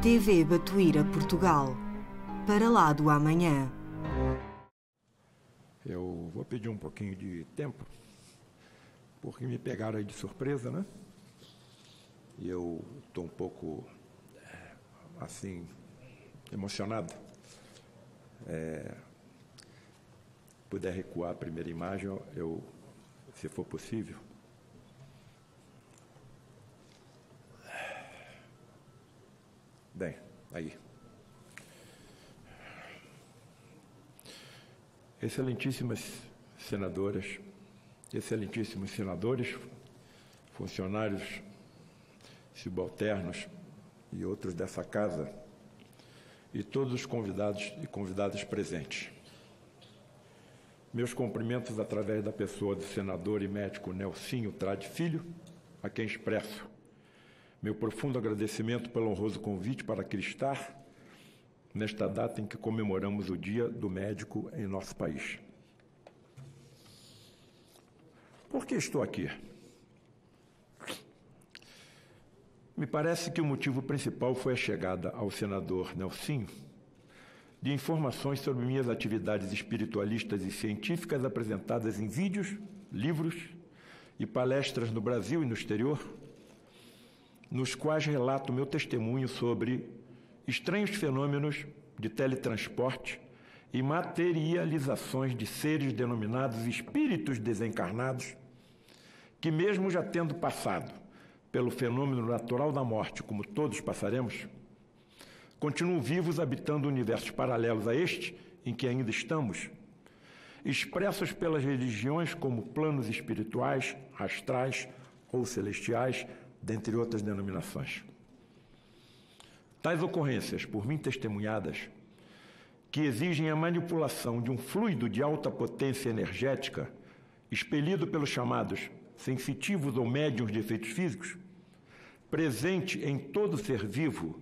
TV Batuíra Portugal. Para lá do amanhã. Eu vou pedir um pouquinho de tempo, porque me pegaram aí de surpresa, né? E eu estou um pouco, é, assim, emocionado. É, puder recuar a primeira imagem, eu, se for possível. Bem, aí. Excelentíssimas senadoras, excelentíssimos senadores, funcionários subalternos e outros dessa casa, e todos os convidados e convidadas presentes. Meus cumprimentos através da pessoa do senador e médico Nelsinho Trade Filho, a quem expresso meu profundo agradecimento pelo honroso convite para aqui estar nesta data em que comemoramos o Dia do Médico em nosso país. Por que estou aqui? Me parece que o motivo principal foi a chegada ao senador Nelsinho de informações sobre minhas atividades espiritualistas e científicas apresentadas em vídeos, livros e palestras no Brasil e no exterior nos quais relato meu testemunho sobre estranhos fenômenos de teletransporte e materializações de seres denominados espíritos desencarnados, que, mesmo já tendo passado pelo fenômeno natural da morte, como todos passaremos, continuam vivos habitando universos paralelos a este em que ainda estamos, expressos pelas religiões como planos espirituais, astrais ou celestiais, dentre outras denominações. Tais ocorrências, por mim testemunhadas, que exigem a manipulação de um fluido de alta potência energética, expelido pelos chamados sensitivos ou médiums de efeitos físicos, presente em todo ser vivo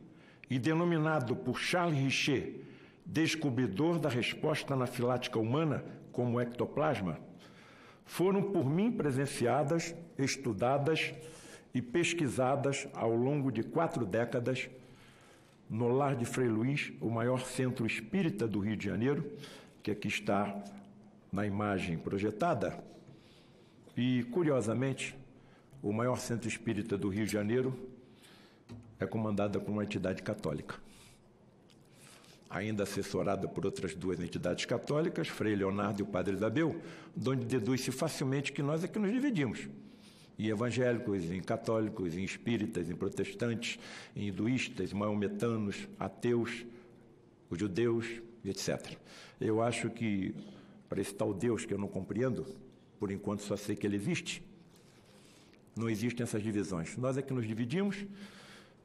e denominado por Charles Richer, descobridor da resposta anafilática humana como ectoplasma, foram por mim presenciadas, estudadas e pesquisadas ao longo de quatro décadas no Lar de Frei Luís, o maior centro espírita do Rio de Janeiro, que aqui está na imagem projetada. E, curiosamente, o maior centro espírita do Rio de Janeiro é comandada por uma entidade católica. Ainda assessorada por outras duas entidades católicas, Frei Leonardo e o Padre Isabel, onde deduz-se facilmente que nós é que nos dividimos em evangélicos, em católicos, em espíritas, em protestantes, em hinduístas, maometanos, ateus, os judeus, etc. Eu acho que para esse tal Deus que eu não compreendo, por enquanto só sei que ele existe, não existem essas divisões. Nós é que nos dividimos,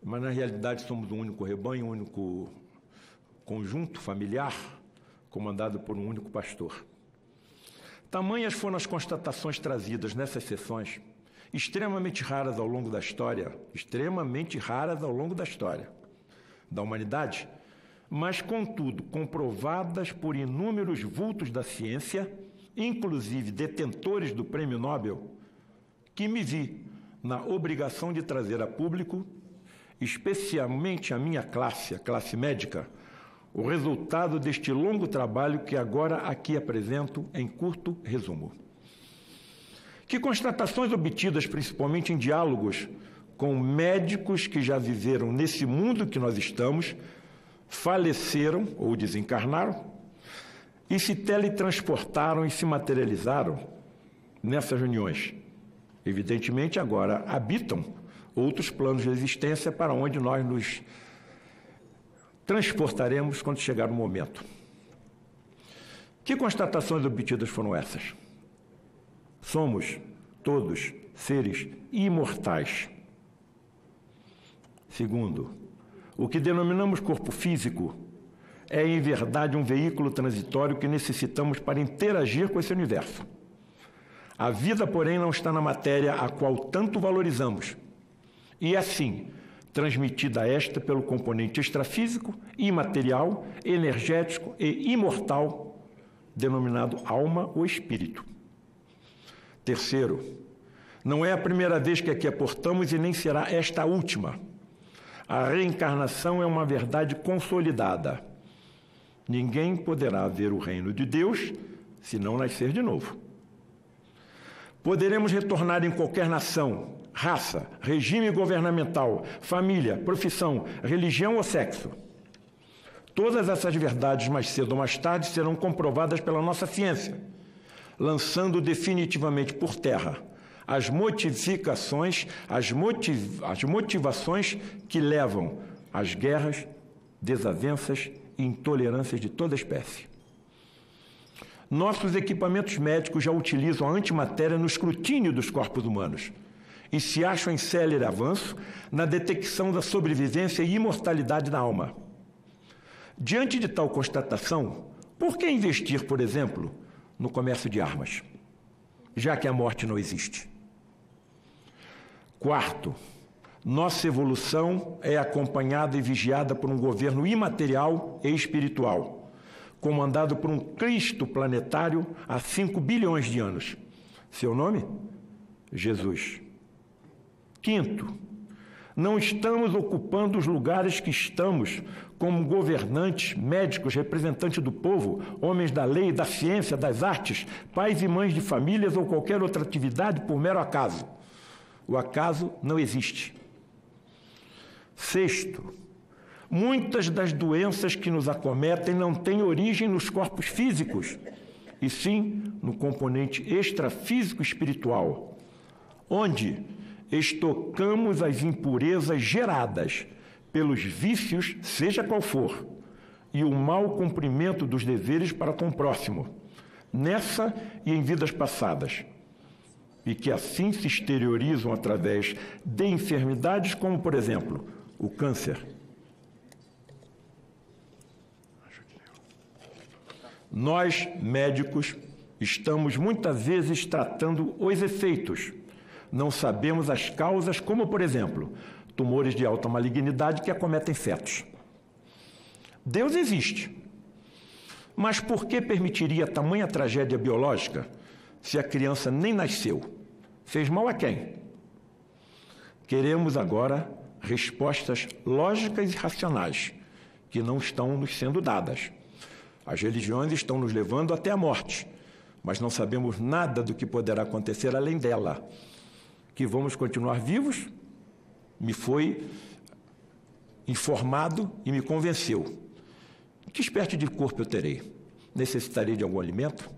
mas na realidade somos um único rebanho, um único conjunto familiar, comandado por um único pastor. Tamanhas foram as constatações trazidas nessas sessões extremamente raras ao longo da história, extremamente raras ao longo da história da humanidade, mas, contudo, comprovadas por inúmeros vultos da ciência, inclusive detentores do prêmio Nobel, que me vi na obrigação de trazer a público, especialmente a minha classe, a classe médica, o resultado deste longo trabalho que agora aqui apresento em curto resumo que constatações obtidas principalmente em diálogos com médicos que já viveram nesse mundo que nós estamos, faleceram ou desencarnaram e se teletransportaram e se materializaram nessas reuniões. Evidentemente, agora habitam outros planos de existência para onde nós nos transportaremos quando chegar o momento. Que constatações obtidas foram essas? Somos todos seres imortais. Segundo, o que denominamos corpo físico é, em verdade, um veículo transitório que necessitamos para interagir com esse universo. A vida, porém, não está na matéria a qual tanto valorizamos. E, assim, transmitida esta pelo componente extrafísico, imaterial, energético e imortal, denominado alma ou espírito. Terceiro, não é a primeira vez que aqui aportamos e nem será esta a última. A reencarnação é uma verdade consolidada. Ninguém poderá ver o reino de Deus se não nascer de novo. Poderemos retornar em qualquer nação, raça, regime governamental, família, profissão, religião ou sexo. Todas essas verdades, mais cedo ou mais tarde, serão comprovadas pela nossa ciência, lançando definitivamente por terra as motivações, as, motiv as motivações que levam às guerras, desavenças e intolerâncias de toda espécie. Nossos equipamentos médicos já utilizam a antimatéria no escrutínio dos corpos humanos e se acham em célere avanço na detecção da sobrevivência e imortalidade da alma. Diante de tal constatação, por que investir, por exemplo, no comércio de armas, já que a morte não existe? Quarto, nossa evolução é acompanhada e vigiada por um governo imaterial e espiritual, comandado por um Cristo planetário há 5 bilhões de anos. Seu nome? Jesus. Quinto, não estamos ocupando os lugares que estamos como governantes, médicos, representantes do povo, homens da lei, da ciência, das artes, pais e mães de famílias ou qualquer outra atividade por mero acaso. O acaso não existe. Sexto, muitas das doenças que nos acometem não têm origem nos corpos físicos, e sim no componente extrafísico espiritual, onde estocamos as impurezas geradas pelos vícios, seja qual for, e o mau cumprimento dos deveres para com o próximo, nessa e em vidas passadas e que assim se exteriorizam através de enfermidades como, por exemplo, o câncer. Nós, médicos, estamos muitas vezes tratando os efeitos. Não sabemos as causas, como, por exemplo, tumores de alta malignidade que acometem fetos. Deus existe. Mas por que permitiria tamanha tragédia biológica? se a criança nem nasceu? Fez mal a quem? Queremos agora respostas lógicas e racionais, que não estão nos sendo dadas. As religiões estão nos levando até a morte, mas não sabemos nada do que poderá acontecer além dela. Que vamos continuar vivos? Me foi informado e me convenceu. Que espécie de corpo eu terei? Necessitarei de algum alimento?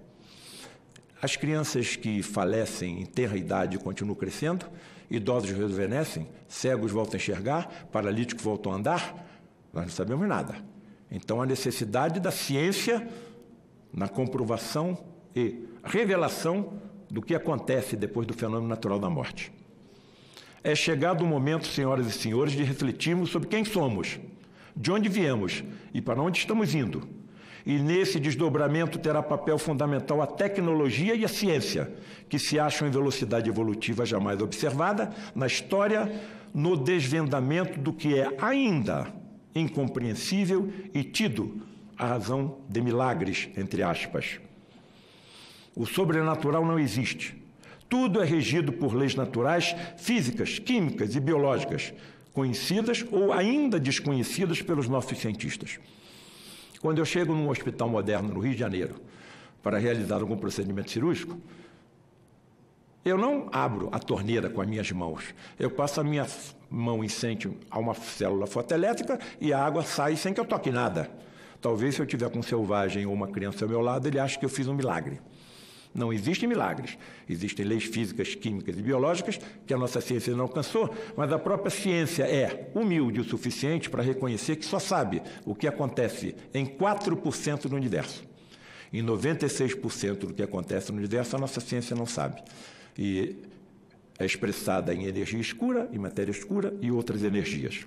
As crianças que falecem em terra idade continuam crescendo, idosos rejuvenescem, cegos voltam a enxergar, paralíticos voltam a andar, nós não sabemos nada. Então, a necessidade da ciência na comprovação e revelação do que acontece depois do fenômeno natural da morte. É chegado o momento, senhoras e senhores, de refletirmos sobre quem somos, de onde viemos e para onde estamos indo e nesse desdobramento terá papel fundamental a tecnologia e a ciência, que se acham em velocidade evolutiva jamais observada na história, no desvendamento do que é ainda incompreensível e tido a razão de milagres, entre aspas. O sobrenatural não existe. Tudo é regido por leis naturais, físicas, químicas e biológicas, conhecidas ou ainda desconhecidas pelos nossos cientistas. Quando eu chego num hospital moderno no Rio de Janeiro para realizar algum procedimento cirúrgico, eu não abro a torneira com as minhas mãos. Eu passo a minha mão frente a uma célula fotoelétrica e a água sai sem que eu toque nada. Talvez se eu tiver com um selvagem ou uma criança ao meu lado, ele ache que eu fiz um milagre. Não existem milagres. Existem leis físicas, químicas e biológicas que a nossa ciência não alcançou, mas a própria ciência é humilde o suficiente para reconhecer que só sabe o que acontece em 4% do universo. Em 96% do que acontece no universo, a nossa ciência não sabe. E é expressada em energia escura, em matéria escura e outras energias.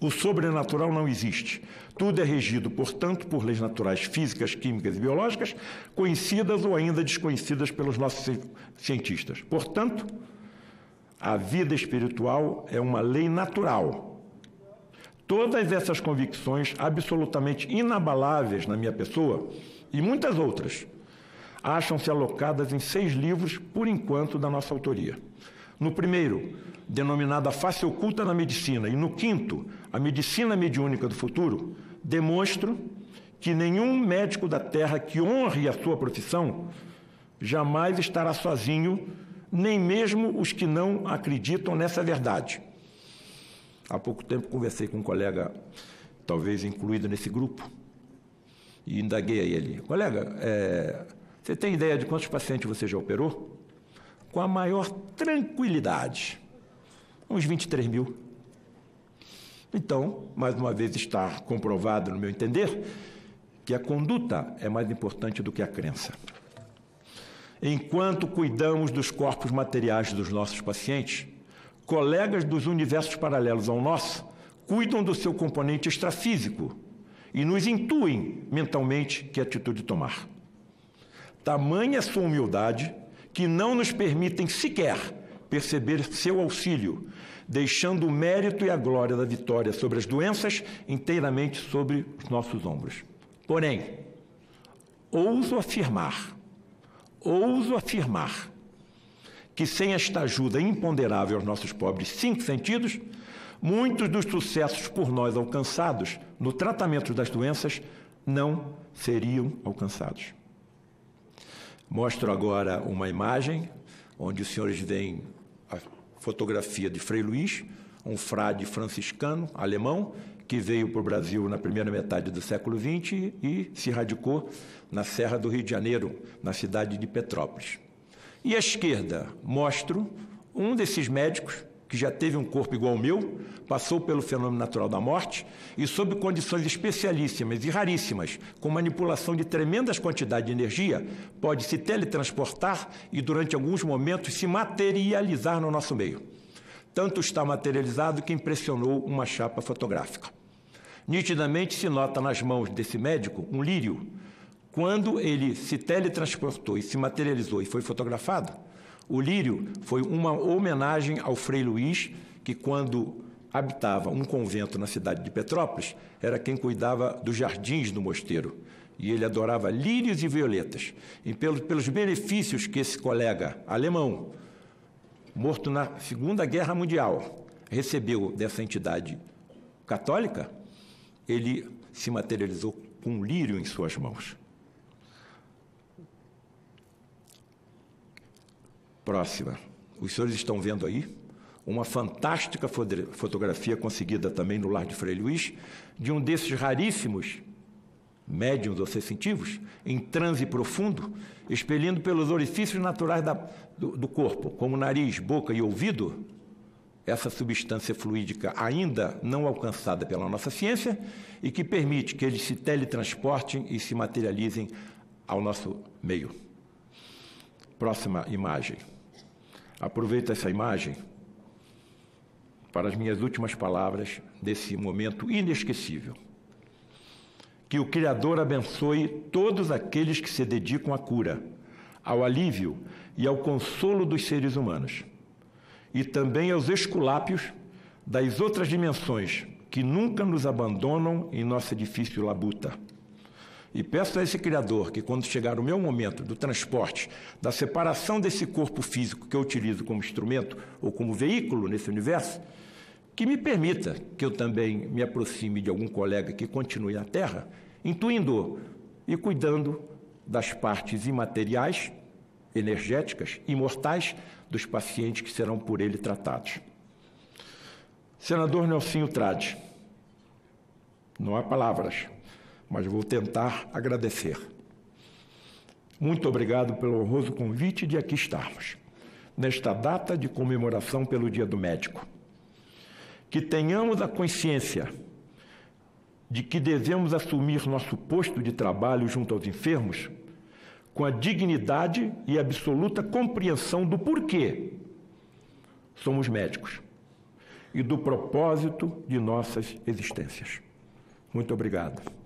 O sobrenatural não existe. Tudo é regido, portanto, por leis naturais físicas, químicas e biológicas, conhecidas ou ainda desconhecidas pelos nossos cientistas. Portanto, a vida espiritual é uma lei natural. Todas essas convicções absolutamente inabaláveis na minha pessoa e muitas outras acham-se alocadas em seis livros, por enquanto, da nossa autoria. No primeiro, denominada face oculta na medicina, e no quinto, a medicina mediúnica do futuro, demonstro que nenhum médico da Terra que honre a sua profissão jamais estará sozinho, nem mesmo os que não acreditam nessa verdade. Há pouco tempo conversei com um colega, talvez incluído nesse grupo, e indaguei a ele: colega, é, você tem ideia de quantos pacientes você já operou? Com a maior tranquilidade, uns 23 mil. Então, mais uma vez está comprovado, no meu entender, que a conduta é mais importante do que a crença. Enquanto cuidamos dos corpos materiais dos nossos pacientes, colegas dos universos paralelos ao nosso cuidam do seu componente extrafísico e nos intuem mentalmente que atitude tomar. Tamanha sua humildade que não nos permitem sequer perceber seu auxílio, deixando o mérito e a glória da vitória sobre as doenças inteiramente sobre os nossos ombros. Porém, ouso afirmar, ouso afirmar que sem esta ajuda imponderável aos nossos pobres cinco sentidos, muitos dos sucessos por nós alcançados no tratamento das doenças não seriam alcançados. Mostro agora uma imagem onde os senhores veem a fotografia de Frei Luís, um frade franciscano alemão que veio para o Brasil na primeira metade do século XX e se radicou na Serra do Rio de Janeiro, na cidade de Petrópolis. E à esquerda mostro um desses médicos que já teve um corpo igual ao meu, passou pelo fenômeno natural da morte e, sob condições especialíssimas e raríssimas, com manipulação de tremendas quantidades de energia, pode se teletransportar e, durante alguns momentos, se materializar no nosso meio. Tanto está materializado que impressionou uma chapa fotográfica. Nitidamente se nota nas mãos desse médico um lírio. Quando ele se teletransportou e se materializou e foi fotografado, o lírio foi uma homenagem ao Frei Luís, que quando habitava um convento na cidade de Petrópolis, era quem cuidava dos jardins do mosteiro. E ele adorava lírios e violetas. E pelos, pelos benefícios que esse colega alemão, morto na Segunda Guerra Mundial, recebeu dessa entidade católica, ele se materializou com um lírio em suas mãos. Próxima. Os senhores estão vendo aí uma fantástica fotografia conseguida também no lar de Frei Luís, de um desses raríssimos médiums ou sensitivos, em transe profundo, expelindo pelos orifícios naturais da, do, do corpo, como nariz, boca e ouvido, essa substância fluídica ainda não alcançada pela nossa ciência e que permite que eles se teletransportem e se materializem ao nosso meio. Próxima imagem. Aproveito essa imagem para as minhas últimas palavras desse momento inesquecível. Que o Criador abençoe todos aqueles que se dedicam à cura, ao alívio e ao consolo dos seres humanos e também aos esculápios das outras dimensões que nunca nos abandonam em nossa difícil labuta. E peço a esse Criador que, quando chegar o meu momento do transporte, da separação desse corpo físico que eu utilizo como instrumento ou como veículo nesse universo, que me permita que eu também me aproxime de algum colega que continue na Terra, intuindo e cuidando das partes imateriais, energéticas, imortais dos pacientes que serão por ele tratados. Senador Nelsinho Trade, não há palavras, mas vou tentar agradecer. Muito obrigado pelo honroso convite de aqui estarmos, nesta data de comemoração pelo Dia do Médico. Que tenhamos a consciência de que devemos assumir nosso posto de trabalho junto aos enfermos com a dignidade e absoluta compreensão do porquê somos médicos e do propósito de nossas existências. Muito obrigado.